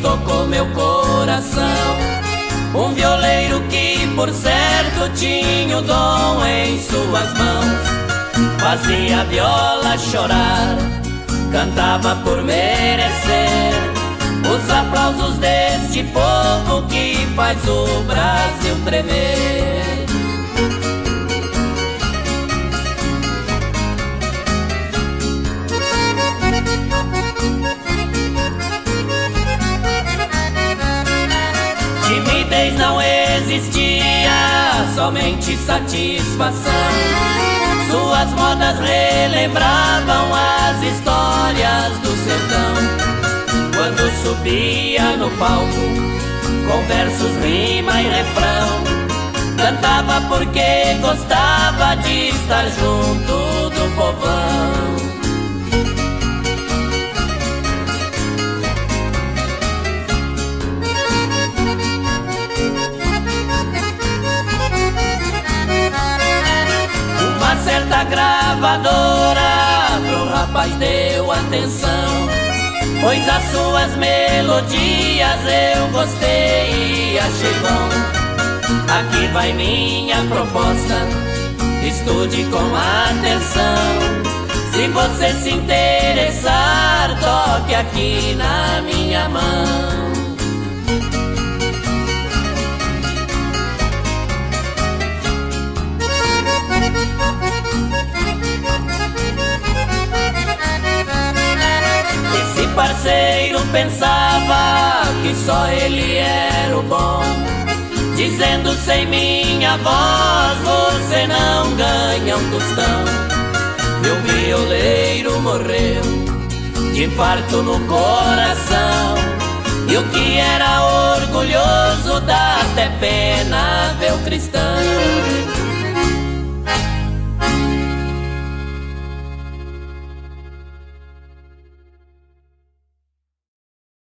tocou meu coração. Um violeiro que por certo tinha o dom em suas mãos. Fazia a viola chorar, cantava por merecer os aplausos deste povo que faz o Brasil tremer. Timidez não existia, somente satisfação. Suas modas relembravam as histórias do sertão quando subia no palco, com versos, rima e refrão. Cantava porque gostava de estar junto do povão. Certa gravadora pro rapaz deu atenção Pois as suas melodias eu gostei e achei bom. Aqui vai minha proposta, estude com atenção. Se você se interessar, toque aqui na minha mão parceiro pensava que só ele era o bom. Dizendo sem minha voz você não ganha um tostão. Meu violeiro morreu de infarto no coração. E o que era orgulhoso dá até pena ver o cristão